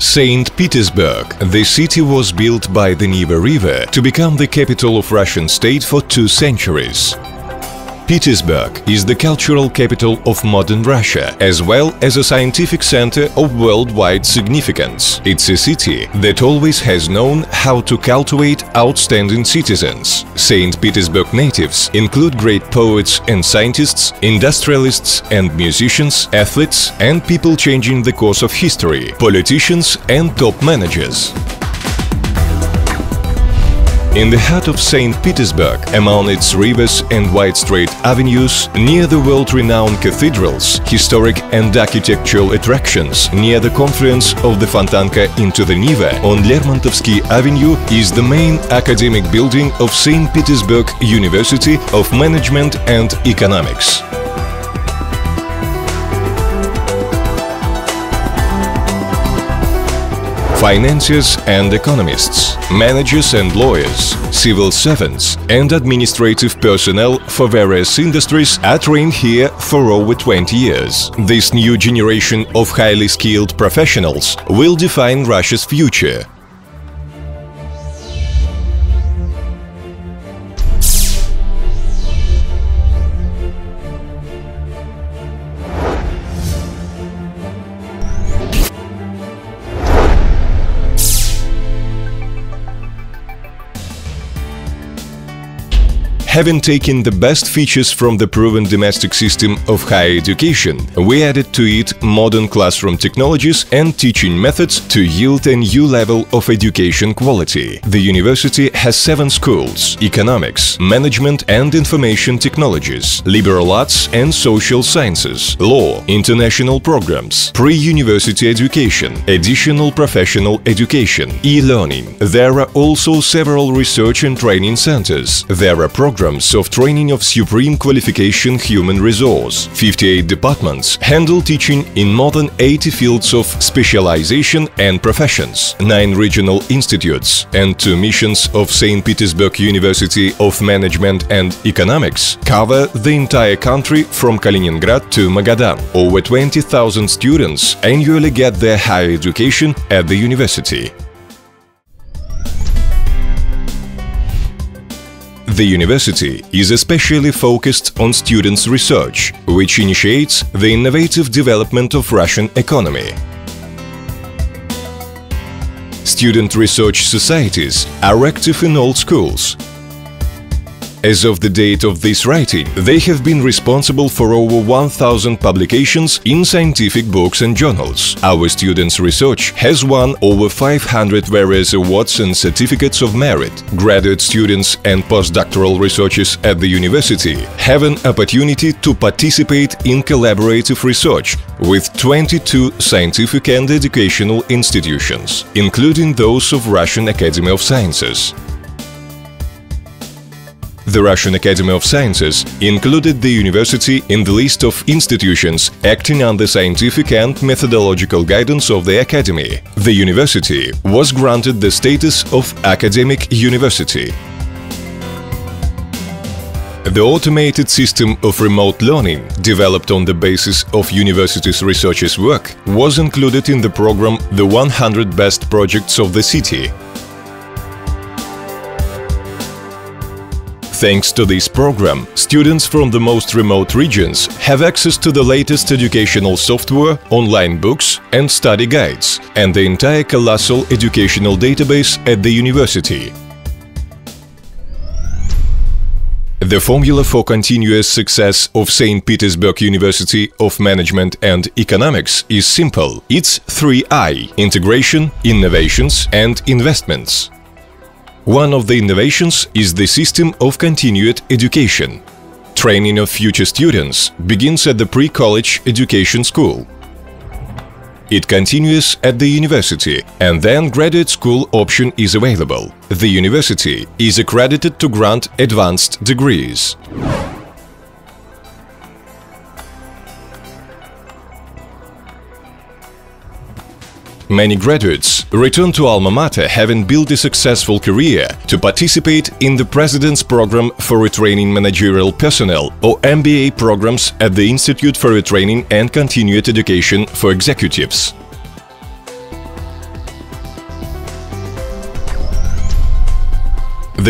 St. Petersburg. The city was built by the Neva River to become the capital of Russian state for two centuries. Petersburg is the cultural capital of modern Russia, as well as a scientific center of worldwide significance. It's a city that always has known how to cultivate outstanding citizens. St. Petersburg natives include great poets and scientists, industrialists and musicians, athletes and people changing the course of history, politicians and top managers. In the heart of St. Petersburg, among its rivers and wide straight avenues, near the world-renowned cathedrals, historic and architectural attractions, near the confluence of the Fontanka into the Neva on Lermontovsky Avenue is the main academic building of St. Petersburg University of Management and Economics. Financiers and economists, managers and lawyers, civil servants and administrative personnel for various industries are trained here for over 20 years. This new generation of highly skilled professionals will define Russia's future Having taken the best features from the proven domestic system of higher education, we added to it modern classroom technologies and teaching methods to yield a new level of education quality. The university has seven schools – economics, management and information technologies, liberal arts and social sciences, law, international programs, pre-university education, additional professional education, e-learning. There are also several research and training centers. There are programs programs of training of supreme qualification human resource. 58 departments handle teaching in more than 80 fields of specialization and professions, 9 regional institutes and two missions of St. Petersburg University of Management and Economics cover the entire country from Kaliningrad to Magadan. Over 20,000 students annually get their higher education at the university. The university is especially focused on students' research, which initiates the innovative development of Russian economy. Student research societies are active in all schools, as of the date of this writing, they have been responsible for over 1000 publications in scientific books and journals. Our students' research has won over 500 various awards and certificates of merit. Graduate students and postdoctoral researchers at the university have an opportunity to participate in collaborative research with 22 scientific and educational institutions, including those of Russian Academy of Sciences. The Russian Academy of Sciences included the university in the list of institutions acting under scientific and methodological guidance of the Academy. The university was granted the status of academic university. The automated system of remote learning, developed on the basis of university's researchers' work, was included in the program The 100 Best Projects of the City, Thanks to this program, students from the most remote regions have access to the latest educational software, online books and study guides, and the entire colossal educational database at the university. The formula for continuous success of St. Petersburg University of Management and Economics is simple. It's 3I – integration, innovations and investments. One of the innovations is the system of continued education. Training of future students begins at the pre-college education school. It continues at the university, and then graduate school option is available. The university is accredited to grant advanced degrees. Many graduates return to alma mater having built a successful career to participate in the President's Program for Retraining Managerial Personnel or MBA programs at the Institute for Retraining and Continued Education for Executives.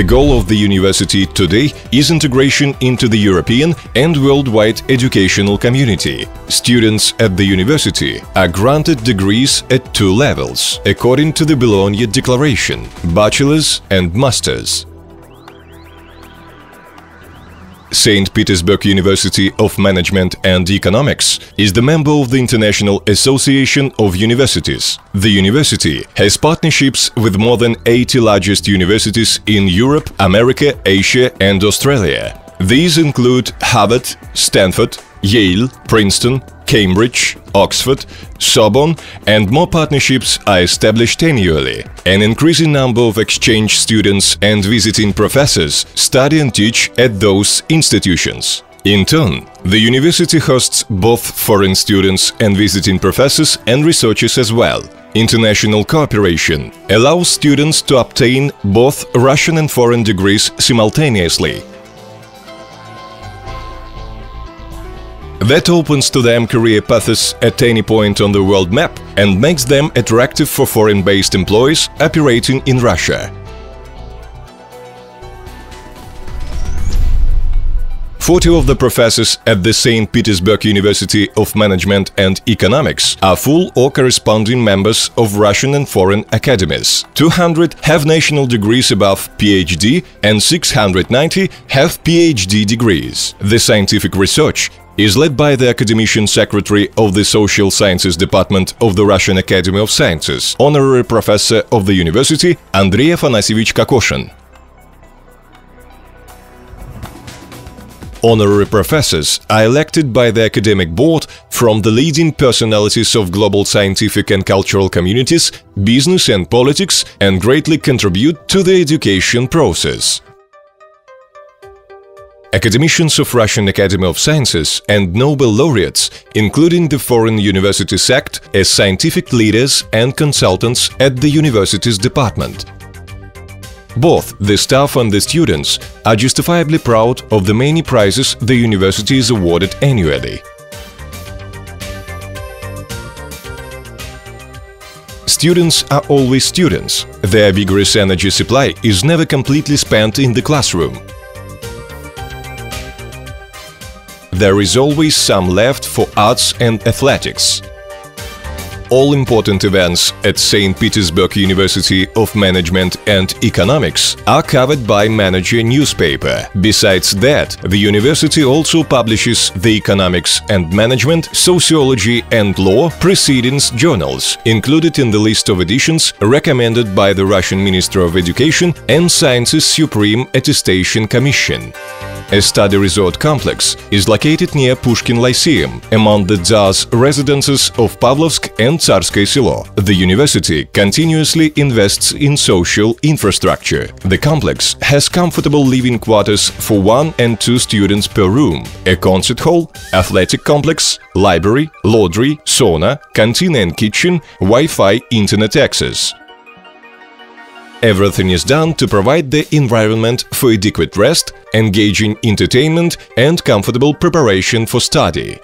The goal of the university today is integration into the European and worldwide educational community. Students at the university are granted degrees at two levels, according to the Bologna Declaration – bachelor's and master's. St. Petersburg University of Management and Economics is the member of the International Association of Universities. The university has partnerships with more than 80 largest universities in Europe, America, Asia and Australia. These include Harvard, Stanford, Yale, Princeton, Cambridge, Oxford, Sorbonne and more partnerships are established annually. An increasing number of exchange students and visiting professors study and teach at those institutions. In turn, the university hosts both foreign students and visiting professors and researchers as well. International cooperation allows students to obtain both Russian and foreign degrees simultaneously. That opens to them career paths at any point on the world map and makes them attractive for foreign-based employees operating in Russia. Forty of the professors at the St. Petersburg University of Management and Economics are full or corresponding members of Russian and foreign academies. 200 have national degrees above PhD and 690 have PhD degrees. The scientific research is led by the academician secretary of the Social Sciences Department of the Russian Academy of Sciences, honorary professor of the university Andrei Afanasyevich Kokoshin. Honorary professors are elected by the academic board from the leading personalities of global scientific and cultural communities, business and politics, and greatly contribute to the education process. Academicians of Russian Academy of Sciences and Nobel laureates, including the Foreign Universities Act, as scientific leaders and consultants at the university's department. Both the staff and the students are justifiably proud of the many prizes the university is awarded annually. Students are always students. Their vigorous energy supply is never completely spent in the classroom. There is always some left for arts and athletics. All important events at St. Petersburg University of Management and Economics are covered by Manager newspaper. Besides that, the university also publishes the Economics and Management, Sociology and Law Proceedings journals, included in the list of editions recommended by the Russian Minister of Education and Sciences Supreme Attestation Commission. A study resort complex is located near Pushkin Lyceum, among the Tsar's residences of Pavlovsk and Tsarskoye Selo. The university continuously invests in social infrastructure. The complex has comfortable living quarters for one and two students per room, a concert hall, athletic complex, library, laundry, sauna, canteen and kitchen, Wi-Fi internet access. Everything is done to provide the environment for adequate rest, engaging entertainment and comfortable preparation for study.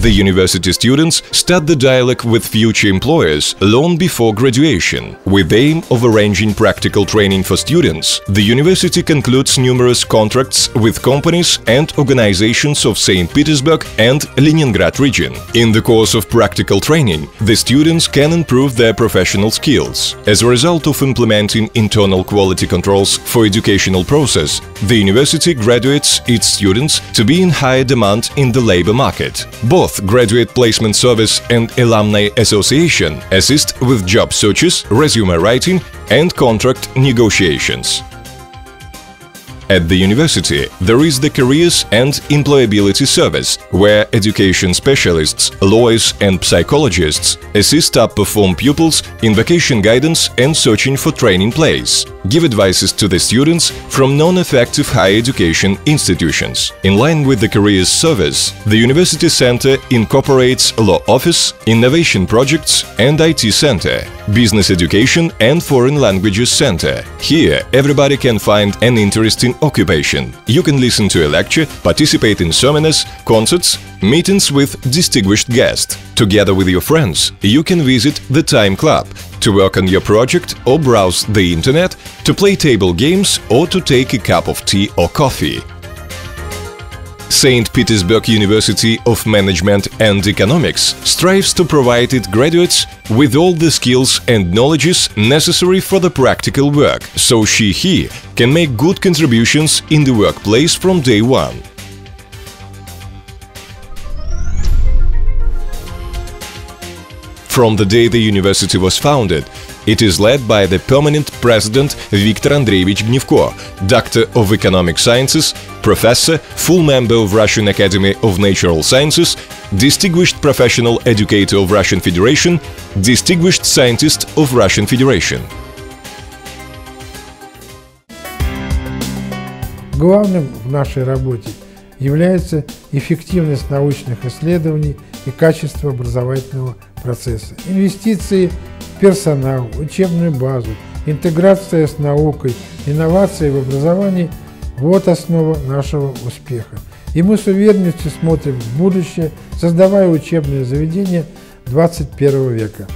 The university students start the dialogue with future employers long before graduation. With the aim of arranging practical training for students, the university concludes numerous contracts with companies and organizations of St. Petersburg and Leningrad region. In the course of practical training, the students can improve their professional skills. As a result of implementing internal quality controls for educational process, the university graduates its students to be in higher demand in the labor market. Both Graduate Placement Service and Alumni Association assist with job searches, resume writing and contract negotiations. At the university, there is the Careers and Employability Service, where education specialists, lawyers and psychologists assist up-perform pupils in vacation guidance and searching for training place, give advices to the students from non-effective higher education institutions. In line with the Careers Service, the University Center incorporates Law Office, Innovation Projects and IT Center. Business Education and Foreign Languages Center. Here, everybody can find an interesting occupation. You can listen to a lecture, participate in seminars, concerts, meetings with distinguished guests. Together with your friends, you can visit the Time Club to work on your project or browse the internet, to play table games or to take a cup of tea or coffee. St. Petersburg University of Management and Economics strives to provide its graduates with all the skills and knowledges necessary for the practical work, so she-he can make good contributions in the workplace from day one. From the day the university was founded, it is led by the permanent president Viktor Andreevich Gnevko, Doctor of Economic Sciences, Professor, full member of Russian Academy of Natural Sciences, Distinguished Professional Educator of Russian Federation, Distinguished Scientist of Russian Federation. Главным в нашей работе является эффективность научных исследований и качество образовательного процесса. Инвестиции в персонал, учебную базу, интеграция с наукой, инновации в образовании – вот основа нашего успеха. И мы с уверенностью смотрим в будущее, создавая учебные заведения 21 века.